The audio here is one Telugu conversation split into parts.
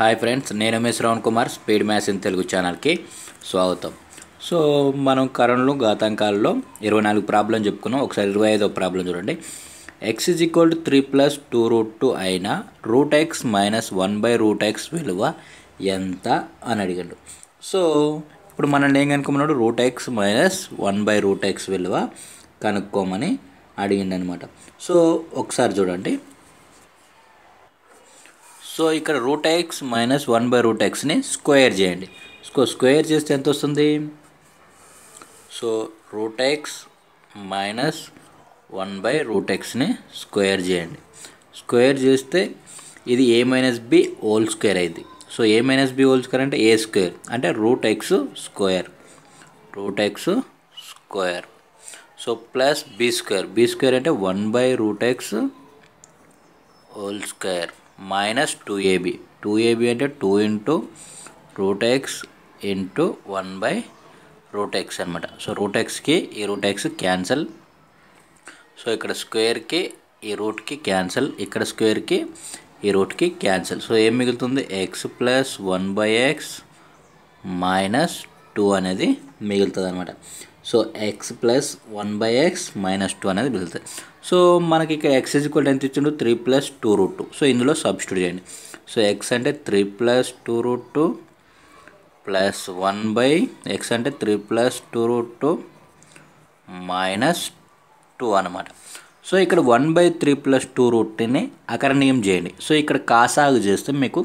హాయ్ ఫ్రెండ్స్ నేను మీ Shravan Kumar speed maths in Telugu ఛానల్కి స్వాగతం. సో మనం కరణలో ఘాతాంకాలలో ఇరవై నాలుగు ప్రాబ్లం చెప్పుకున్నాం. ఒకసారి ఇరవై ఐదో ప్రాబ్లం చూడండి. X is equal to three plus two root two అయినా root x minus one by root x విలువ ఎంత అని అడిగాడు. సో ఇప్పుడు మనల్ని ఏం కనుక్కున్నాడు root x minus one by root x విలువ కనుక్కోమని అడిగిండనమాట. సో ఒకసారి చూడండి. సో ఇక్కడ root x minus one by root ఎక్స్ని square చేయండి. సో స్క్వేర్ చేస్తే ఎంత వస్తుంది? So root x minus one by root ఎక్స్ని square చేయండి. స్క్వేర్ చేస్తే ఇది a minus b whole square అయింది. So a minus b whole square అంటే ఏ స్క్వేర్ అంటే root x square root x square so plus b square b square అంటే one by root x whole square minus two ab two ab అంటే two into root x into one by root x అనమాట సో రూట్ ఎక్స్కి ఈ రూట్ ఎక్స్ క్యాన్సల్ సో ఇక్కడ స్క్వేర్కి ఈ రూట్కి క్యాన్సల్ ఇక్కడ స్క్వేర్కి ఈ రూట్కి క్యాన్సల్ సో ఏం మిగులుతుంది? X plus one by x minus two అనేది మిగులుతుంది అనమాట so x plus one by x minus two అనేది మిగులుతుంది సో మనకి ఇక్కడ ఎక్స్ ఈక్వల్ ఎంత ఇచ్చిండు? Three plus two root two so ఇందులో సబ్స్టిట్యూట్ చేయండి. సో ఎక్స్ అంటే three plus two root two plus one by x అంటే three plus two root two minus two అనమాట సో ఇక్కడ one by three plus two రూట్ని అకరణీయం చేయండి. సో ఇక్కడ కాసాగు చేస్తే మీకు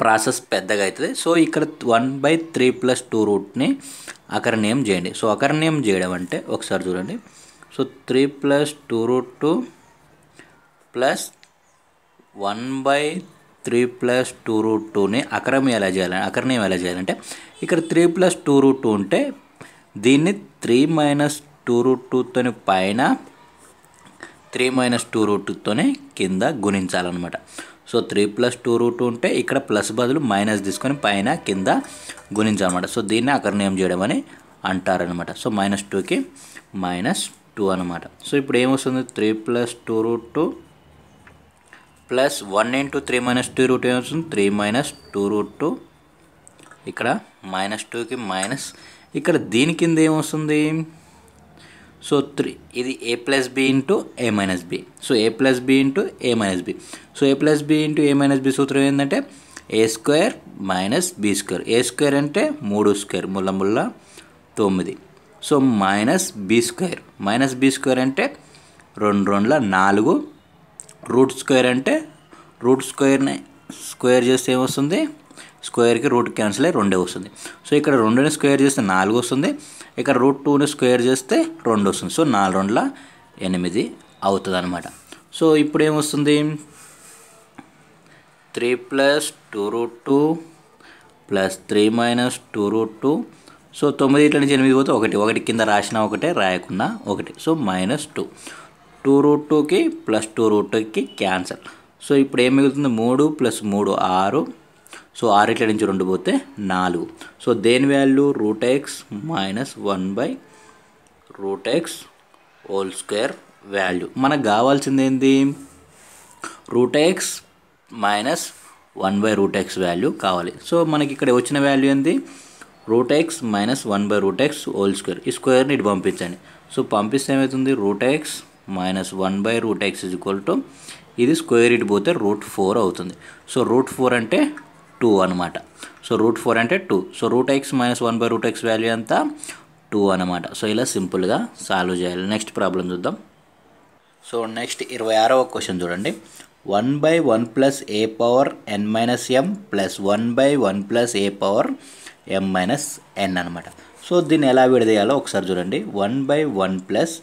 ప్రాసెస్ పెద్దగా అవుతుంది. సో ఇక్కడ one by three plus two రూట్ని అకరణీయం చేయండి. సో అకరణీయం చేయడం అంటే ఒకసారి చూడండి. So three plus two root two plus one by three plus two root టూని అకరం ఎలా చేయాలి అకరణీయం ఎలా చేయాలంటే ఇక్కడ three plus two root two ఉంటే దీన్ని త్రీ మైనస్ టూ రూట్ టూతోని పైన త్రీ మైనస్ టూ రూట్ టూతోనే కింద గుణించాలన్నమాట. So three plus two root ఉంటే ఇక్కడ ప్లస్ బదులు మైనస్ తీసుకొని పైన కింద గుణించాలన్నమాట. సో దీన్ని అకర్ణయం చేయడం అని అంటారనమాట సో మైనస్ టూకి మైనస్ టూ అనమాట సో ఇప్పుడు ఏమొస్తుంది? Three plus two root two plus one into three minus two root ఏమొస్తుంది? Three minus two root two ఇక్కడ మైనస్ టూకి మైనస్. ఇక్కడ దీని కింద ఏమొస్తుంది? So three. ఇది a plus b into a minus b so a plus b into a minus b so a plus b into a minus b సూత్రం ఏంటంటే a square minus b square a square అంటే మూడు స్క్వేర్ ముళ్ళ ముళ్ళ తొమ్మిది. So minus b square minus b square అంటే రెండు రెండుల నాలుగు. రూట్ స్క్వేర్ అంటే రూట్ స్క్వేర్ని స్క్వేర్ చేస్తే ఏమొస్తుంది? స్క్వేర్కి రూట్ క్యాన్సిల్ అయ్యి రెండే వస్తుంది. సో ఇక్కడ రెండుని స్క్వేర్ చేస్తే నాలుగు వస్తుంది. ఇక్కడ రూట్ టూని స్క్వేర్ చేస్తే రెండు వస్తుంది. సో నాలుగు రెండుల ఎనిమిది అవుతుంది అనమాట సో ఇప్పుడు ఏమొస్తుంది three plus two root two plus three minus two root two. So తొమ్మిది ఇట్ల నుంచి ఎనిమిది పోతే ఒకటి. ఒకటి కింద రాసిన ఒకటే రాయకుండా ఒకటి. So minus two. Two root టూకి ప్లస్ టూ రూట్ టూకి క్యాన్సల్. సో ఇప్పుడు ఏం మిగులుతుంది? మూడు ప్లస్ మూడు ఆరు. సో ఆరు ఇట్ల నుంచి రెండు పోతే నాలుగు. సో దేని value root x minus one by root x whole square value మనకు కావాల్సింది ఏంది? Root x minus one by root x value కావాలి. సో మనకి ఇక్కడ వచ్చిన వాల్యూ ఏంది? Root x minus one by root x whole square ఈ స్క్వేర్ని ఇటు పంపించండి. సో పంపిస్తే ఏమవుతుంది? Root x minus one by root x is equal to ఇది స్క్వేర్ ఇటు పోతే రూట్ ఫోర్ అవుతుంది. సో రూట్ ఫోర్ అంటే టూ అనమాట సో రూట్ ఫోర్ అంటే two. So root x minus one by root x value అంతా టూ అనమాట సో ఇలా సింపుల్గా సాల్వ్ చేయాలి. నెక్స్ట్ ప్రాబ్లం చూద్దాం. సో నెక్స్ట్ ఇరవై ఆరవ క్వశ్చన్ చూడండి. One by one plus a power n minus m plus one by one plus a power m minus n అనమాట సో దీన్ని ఎలా విడదీయాలో ఒకసారి చూడండి. One by one plus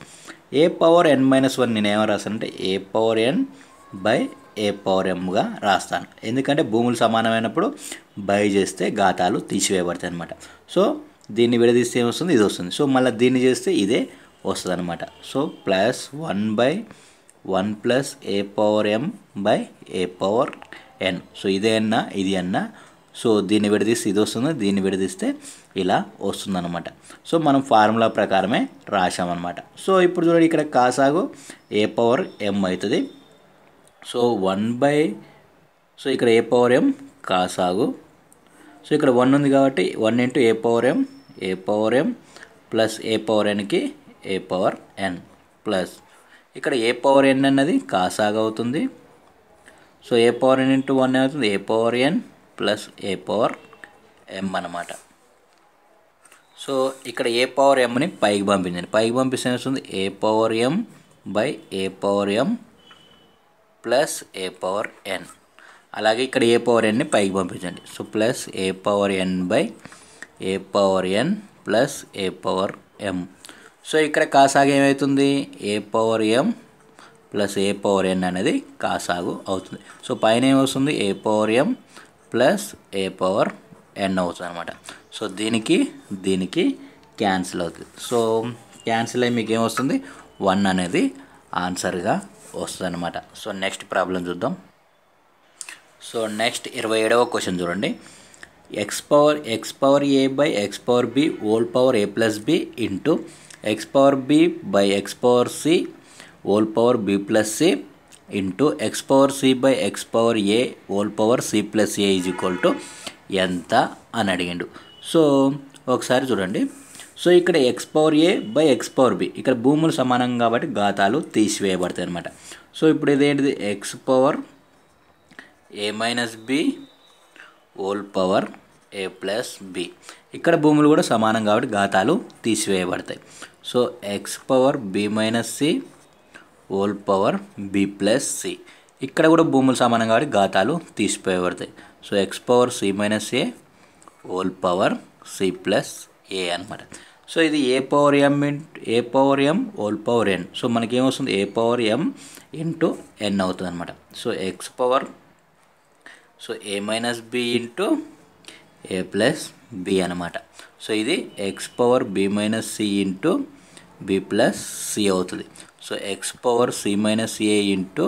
a power n minus one నేను ఏమో రాసానంటే a power n by a power ఎమ్గా రాస్తాను. ఎందుకంటే భూములు సమానమైనప్పుడు బై చేస్తే ఘాతాలు తీసివేయబడతాయి అనమాట సో దీన్ని విడదీస్తే ఏమొస్తుంది? ఇది వస్తుంది. సో మళ్ళీ దీన్ని చేస్తే ఇదే వస్తుంది అనమాట so plus one by one plus a power m by a power n. So ఇదే అన్నా ఇది అన్నా. సో దీన్ని విడదీస్తే ఇది వస్తుంది. దీన్ని విడదీస్తే ఇలా వస్తుందన్నమాట. సో మనం ఫార్ములా ప్రకారమే రాసామన్నమాట సో ఇప్పుడు చూడండి ఇక్కడ కాసాగు ఏ పవర్ ఎం అవుతుంది? సో వన్ బై సో ఇక్కడ ఏ పవర్ ఎం కాసాగు సో ఇక్కడ వన్ ఉంది కాబట్టి one into a power m a power m plus a power ఎన్కి a power n plus ఇక్కడ ఏ పవర్ ఎన్ అన్నది కాసాగ్ అవుతుంది so a power n into one అవుతుంది a power n plus a power m అన్నమాట సో ఇక్కడ ఏ పవర్ ఎంని పైకి పంపించండి పైకి పంపిస్తే వస్తుంది a power m by a power m plus a power n. అలాగే ఇక్కడ ఏ పవర్ ఎన్ని పైకి పంపించండి. So plus a power n by a power n plus a power m. So ఇక్కడ కాసాగు ఏమవుతుంది a power m plus a power n అనేది కాసాగు అవుతుంది. సో పైన ఏమవుతుంది a power m plus a power n అవుతుంది అనమాట సో దీనికి దీనికి క్యాన్సిల్ అవుతుంది. సో క్యాన్సిల్ అయ్యి మీకు ఏమొస్తుంది? వన్ అనేది ఆన్సర్గా వస్తుంది అనమాట సో నెక్స్ట్ ప్రాబ్లం చూద్దాం. సో నెక్స్ట్ ఇరవై ఏడవ క్వశ్చన్ చూడండి. X power x power a by x power b whole power a plus b into x power b by x power c whole power b plus c into x power c by x power a whole power c plus a is equal to ఎంత అని అడిగిండు. సో ఒకసారి చూడండి. సో ఇక్కడ x power a by x power b ఇక్కడ భూములు సమానం కాబట్టి ఘాతాలు తీసివేయబడతాయి అనమాట సో ఇప్పుడు ఇదేంటిది? X power a minus b whole power a plus b ఇక్కడ భూములు కూడా సమానం కాబట్టి ఘాతాలు తీసివేయబడతాయి. So x power b minus c whole power b plus c ఇక్కడ కూడా భూములు సమానం కాబట్టి ఘాతాలు తీసిపోయబడతాయి so x power c minus a whole power c plus a అనమాట సో ఇది a power m into a power m whole power n so మనకి ఏమొస్తుంది a power m into n అవుతుంది అనమాట so x power so a minus b into a plus b అనమాట సో ఇది x power b minus c into b plus c అవుతుంది. So x power c minus a into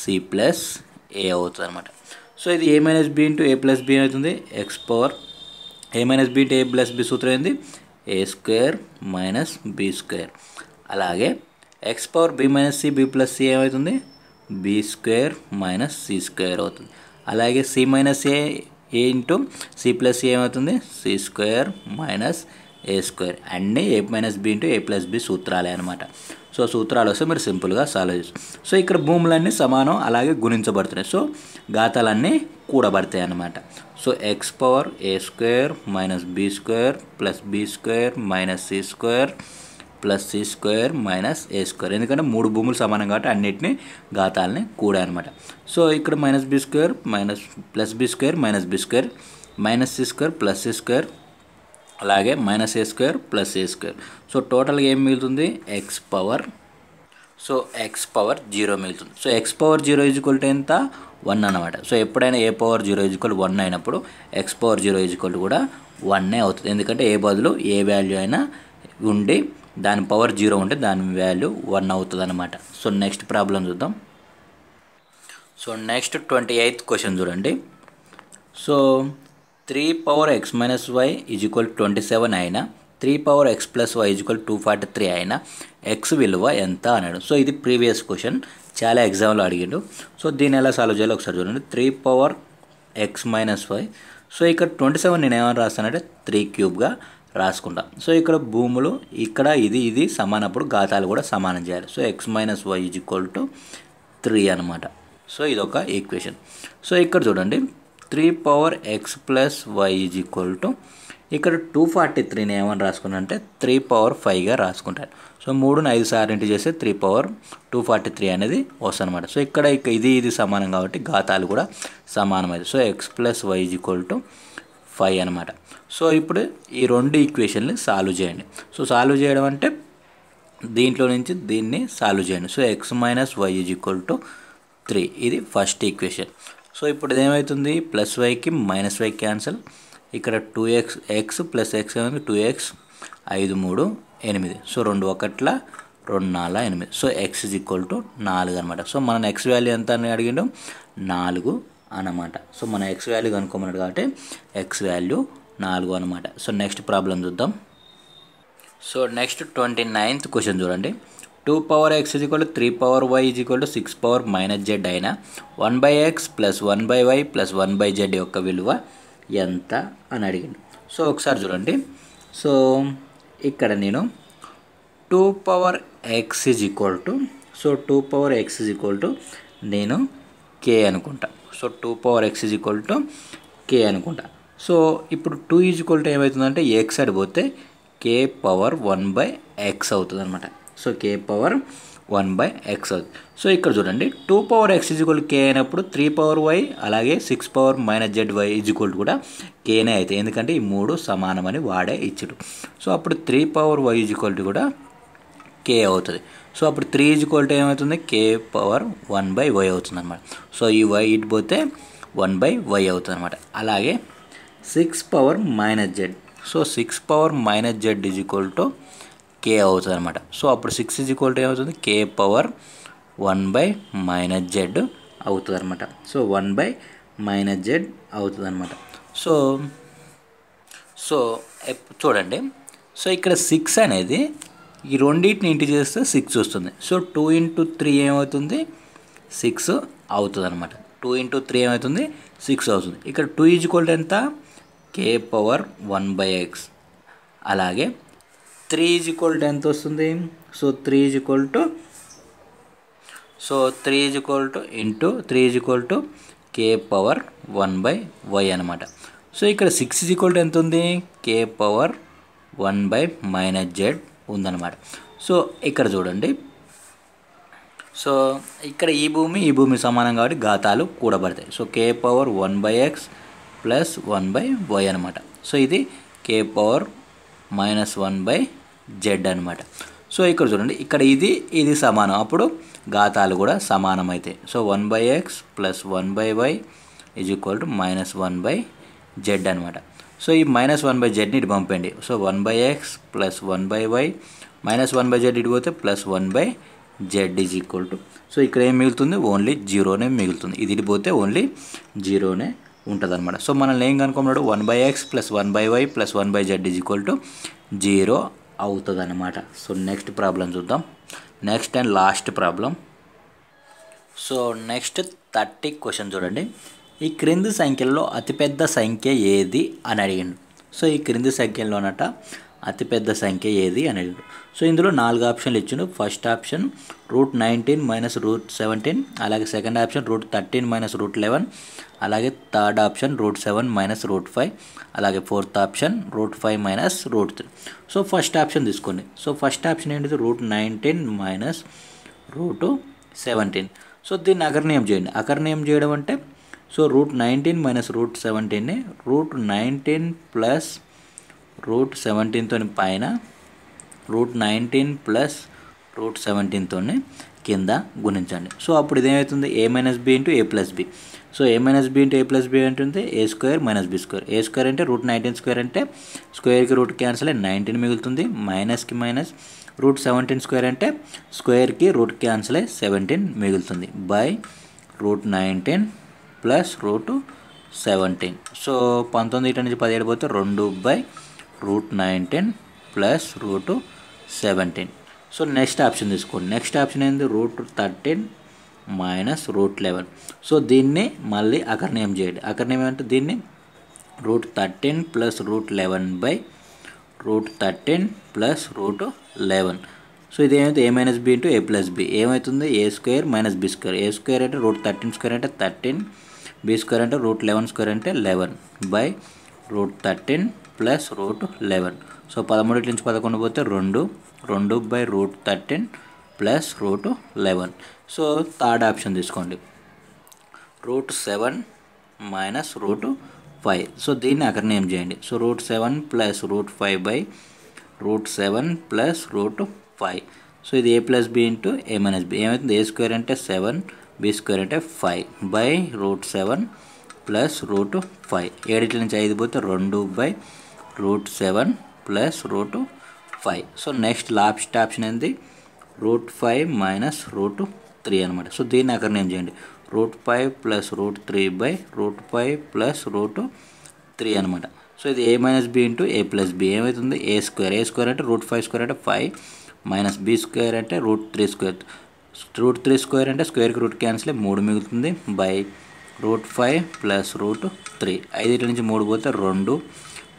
c plus a అవుతుంది అనమాట సో ఇది a minus b into a plus b అవుతుంది. X power a minus b into a plus b సూత్రం ఏంది? A square minus b square అలాగే x power b minus c b plus c ఏమవుతుంది? B square minus c square అవుతుంది. అలాగే c minus a a into c plus c ఏమవుతుంది? C square minus a square అన్నీ a minus b into a plus b సూత్రాలే అనమాట సో సూత్రాలు వస్తే మీరు సింపుల్గా సాల్వ్ చేస్తారు సో ఇక్కడ భూములన్నీ సమానం అలాగే గుణించబడుతున్నాయి. సో గాతాలన్నీ కూడబడతాయి అన్నమాట. So x power a square minus b square plus b square minus c square plus c square minus a square ఎందుకంటే మూడు భూములు సమానం కాబట్టి అన్నిటిని ఘాతాలని కూడా అనమాట సో ఇక్కడ minus b square minus plus b square minus b square minus c square plus c square అలాగే minus a square plus a square so టోటల్గా ఏం మిగులుతుంది? X power so x power zero మిగులుతుంది. So x power zero equal to ఎంత? వన్ అనమాట సో ఎప్పుడైనా a power zero equal one అయినప్పుడు ఎక్స్ పవర్ జీరో ఈజ్వల్ కూడా వన్నే అవుతుంది. ఎందుకంటే ఏ బదులు ఏ వాల్యూ అయినా ఉండి దాని పవర్ జీరో ఉంటే దాని వాల్యూ వన్ అవుతుంది అనమాట సో నెక్స్ట్ ప్రాబ్లం చూద్దాం. So next twenty eighth question చూడండి. So three power x minus y is equal twenty seven అయినా three power x plus y two forty three అయినా ఎక్స్ విలువ ఎంత అన్నాడు. సో ఇది ప్రీవియస్ క్వశ్చన్. చాలా ఎగ్జామ్లో అడిగిండు. సో దీన్ని ఎలా సాల్వ్ చేయాలో ఒకసారి చూడండి. Three power x minus y. So ఇక్కడ ట్వంటీ సెవెన్ నేను ఏమైనా రాస్తానంటే త్రీ క్యూబ్గా రాసుకుంటా. సో ఇక్కడ భూములు ఇక్కడ ఇది ఇది సమానప్పుడు ఘాతాలు కూడా సమానం చేయాలి. So x minus y is equal to three అనమాట సో ఇది ఒక ఈక్వేషన్. సో ఇక్కడ చూడండి. Three power x plus y is equal to ఇక్కడ టూ ఫార్టీ త్రీని ఏమని రాసుకున్నాను అంటే త్రీ పవర్ ఫైవ్గా రాసుకుంటాను సో మూడుని ఐదు సార్లు ఇంటి చేస్తే three power two forty three అనేది వస్తుంది అనమాట సో ఇక్కడ ఇక ఇది ఇది సమానం కాబట్టి ఘాతాలు కూడా సమానమైంది so x plus y is equal to five అనమాట సో ఇప్పుడు ఈ రెండు ఈక్వేషన్ని సాల్వ్ చేయండి. సో సాల్వ్ చేయడం అంటే దీంట్లో నుంచి దీన్ని సాల్వ్ చేయండి. So x minus y is equal to three ఇది ఫస్ట్ ఈక్వేషన్ సో ఇప్పుడు ఇదేమవుతుంది ప్లస్ వైకి మైనస్ వై క్యాన్సల్ ఇక్కడ two x x plus x ఏమైంది టూ ఎక్స్ ఐదు మూడు ఎనిమిది. సో రెండు ఒకట్ల రెండు నాలుగు ఎనిమిది. So x is equal to నాలుగు అనమాట సో మన ఎక్స్ వాల్యూ ఎంత అని అడిగిండు నాలుగు అనమాట సో మన ఎక్స్ వాల్యూ కనుక్కోమన్నాడు కాబట్టి ఎక్స్ వాల్యూ నాలుగు అనమాట సో నెక్స్ట్ ప్రాబ్లం చూద్దాం. So next twenty ninth question చూడండి. Two power x is equal to three power y is equal to six power minus z అయినా one by x plus one by y plus one by z యొక్క విలువ ఎంత అని అడిగింది సో ఒకసారి చూడండి. సో ఇక్కడ నేను two power x is equal to so two power x is equal to నేను కే అనుకుంటా. So two power x is equal to k అనుకుంటా. సో ఇప్పుడు టూ ఈజ్ ఈక్వల్ టు ఏమవుతుందంటే X అడిపోతే k power one by x అవుతుంది అనమాట so k power one by x అవుతుంది. సో ఇక్కడ చూడండి two power x equal k అయినప్పుడు త్రీ పవర్ వై అలాగే six power minus z y equal కూడా కేనే అవుతాయి ఎందుకంటే ఈ మూడు సమానమని వాడే ఇచ్చుడు. సో అప్పుడు త్రీ పవర్ వై ఈజ్వల్ కూడా కే అవుతుంది. సో అప్పుడు త్రీ ఈజ్వల్ టు ఏమవుతుంది? K power one by y అవుతుంది అనమాట సో ఈ వై ఇటు పోతే వన్ బై వై అవుతుంది అనమాట అలాగే six power minus z so six power minus z is equal to k అవుతుంది అనమాట సో అప్పుడు సిక్స్ ఈజ్ ఈక్వల్ టు ఏమవుతుంది? K power one by minus z అవుతుంది అనమాట so one by minus z అవుతుంది అనమాట సో సో చూడండి. సో ఇక్కడ సిక్స్ అనేది ఈ రెండింటిని ఇంటి చేస్తే సిక్స్ వస్తుంది. సో టూ ఇంటూ త్రీ ఏమవుతుంది? సిక్స్ అవుతుంది అనమాట టూ ఇంటూ త్రీ ఏమవుతుంది? సిక్స్ అవుతుంది. ఇక్కడ టూ ఈజ్వల్ ఎంత? K power one by x అలాగే త్రీ ఈజ్ ఈక్వల్ టు ఎంత వస్తుంది? So three is equal to so three is equal to into three is equal to k power one by y అనమాట సో ఇక్కడ సిక్స్ ఈజ్ ఈక్వల్ టు ఎంత ఉంది? K power one by minus z ఉందన్నమాట. సో ఇక్కడ చూడండి. సో ఇక్కడ ఈ భూమి ఈ భూమి సమానం కాబట్టి ఘాతాలు కూడబడతాయి. So k power one by x plus one by y అనమాట సో ఇది k power minus one by z అనమాట సో ఇక్కడ చూడండి ఇక్కడ ఇది ఇది సమానం. అప్పుడు ఘాతాలు కూడా సమానం అవుతాయి so one by x plus one by y is equal to minus one by z అనమాట సో ఈ మైనస్ వన్ బై జెడ్ని ఇటు పంపండి so one by x plus one by y minus one by z ఇటు పోతే plus one by z is equal to so ఇక్కడ ఏం మిగులుతుంది? ఓన్లీ జీరోనే మిగులుతుంది. ఇది ఇటు పోతే ఓన్లీ జీరోనే ఉంటుంది అనమాట సో మనల్ని ఏం కనుక్కున్నాడు one by x plus one by y plus one by z is equal to zero అవుతుంది అనమాట సో నెక్స్ట్ ప్రాబ్లం చూద్దాం. Next and last problem. So next thirty question చూడండి. ఈ క్రింది సంఖ్యల్లో అతిపెద్ద సంఖ్య ఏది అని అడిగిండు. సో ఈ క్రింది సంఖ్యలోనట అతిపెద్ద సంఖ్య ఏది అని సో ఇందులో నాలుగు ఆప్షన్లు ఇచ్చిండు. First option root nineteen minus root seventeen అలాగే second option root thirteen minus root eleven అలాగే third option root seven minus root five అలాగే fourth option root five minus root three. So first option తీసుకోండి. సో ఫస్ట్ ఆప్షన్ ఏంటిది? Root nineteen minus root seventeen. So దీన్ని అకర్ణీయం చేయండి. అకర్ణీయం చేయడం అంటే so root nineteen minus root సెవెంటీన్ని root nineteen plus root సెవెంటీన్తో పైన రూట్ నైన్టీన్ ప్లస్ రూట్ సెవెంటీన్తో కింద గుణించండి. సో అప్పుడు ఇదేమవుతుంది a minus b into a plus b so a minus b into a plus b ఉంటుంది a square minus b square a square అంటే రూట్ నైన్టీన్ స్క్వేర్ అంటే స్క్వేర్కి రూట్ క్యాన్సిల్ అయ్యి నైన్టీన్ మిగులుతుంది. మైనస్కి మైనస్ రూట్ సెవెంటీన్ స్క్వేర్ అంటే స్క్వేర్కి రూట్ క్యాన్సిల్ అయ్యి సెవెంటీన్ మిగులుతుంది by root nineteen plus root seventeen so పంతొమ్మిది ఇటు నుంచి పదిహేడు పోతే రెండు by root nineteen plus root seventeen so next option తీసుకోండి నెక్స్ట్ ఆప్షన్ ఏంది root thirteen minus root eleven so దీన్ని మళ్ళీ అకర్ణయం చేయండి. అకర్ణయం అంటే దీన్ని root thirteen plus root eleven by root thirteen plus root eleven so ఇది ఏమైతే a minus b into a plus b ఏమవుతుంది a square minus b square a square అంటే రూట్ థర్టీన్ స్క్వేర్ అంటే థర్టీన్ బి స్క్వేర్ అంటే రూట్ లెవెన్ స్క్వేర్ అంటే eleven by root thirteen plus root eleven. So పదమూడు నుంచి పదకొండు పోతే రెండు. రెండు by root thirteen plus root eleven. So third option తీసుకోండి. Root seven minus root five. So దీన్ని అకర్ణయం చేయండి. So root seven plus root five by root seven plus root five. So ఇది a plus b into a minus b. ఏమవుతుంది ఏ స్క్వేర్ అంటే సెవెన్ బి స్క్వేర్ అంటే five by root seven plus root five. ఏడిట్ల నుంచి ఐదు పోతే రెండు by root seven plus root five. So next last option ఏంది? Root five minus root three అనమాట సో దీన్ని అక్కడ నేను చేయండి. Root five plus root three by root five plus root three అనమాట సో ఇది a minus b into a plus b. ఏమవుతుంది ఏ స్క్వేర్. ఏ స్క్వేర్ అంటే రూట్ ఫైవ్ స్క్వేర్ అంటే ఫైవ్ మైనస్ బీ స్క్వేర్ అంటే root three square. Root three square అంటే స్క్వేర్కి రూట్ క్యాన్సిల్ మూడు మిగులుతుంది by root five plus root three. ఐదు నుంచి మూడు పోతే రెండు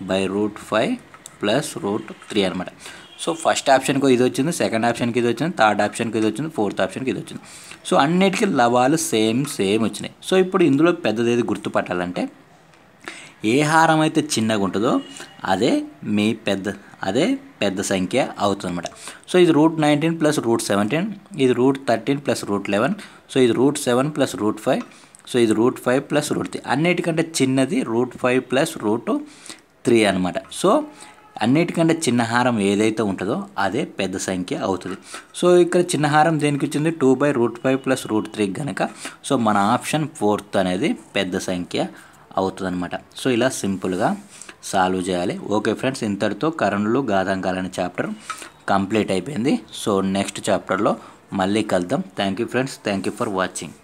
by root five plus root three అనమాట సో ఫస్ట్ ఆప్షన్కి ఇది వచ్చింది సెకండ్ ఆప్షన్కి ఇది వచ్చింది థర్డ్ ఆప్షన్కి ఇది వచ్చింది ఫోర్త్ ఆప్షన్కి ఇది వచ్చింది. సో అన్నిటికీ లవాలు సేమ్ సేమ్ వచ్చినాయి. సో ఇప్పుడు ఇందులో పెద్దది ఏది గుర్తుపట్టాలంటే ఏ హారం అయితే చిన్నగా ఉంటుందో అదే మీ పెద్ద అదే పెద్ద సంఖ్య అవుతుంది అనమాట సో ఇది root nineteen plus root seventeen ఇది root thirteen plus root eleven so ఇది root seven plus root five so ఇది root five plus root three. అన్నిటికంటే చిన్నది root five plus root three అనమాట సో అన్నిటికంటే చిన్న హారం ఏదైతే ఉంటుందో అదే పెద్ద సంఖ్య అవుతుంది. సో ఇక్కడ చిన్న హారం దేనికి వచ్చింది? Two by root five plus root three కనుక సో మన ఆప్షన్ ఫోర్త్ అనేది పెద్ద సంఖ్య అవుతుందన్నమాట. సో ఇలా సింపుల్గా సాల్వ్ చేయాలి. ఓకే ఫ్రెండ్స్ ఇంతటితో కరణులు గాతాంకాలు అనే చాప్టర్ కంప్లీట్ అయిపోయింది. సో నెక్స్ట్ చాప్టర్లో మళ్ళీ కలుద్దాం. Thank you friends. Thank you for watching.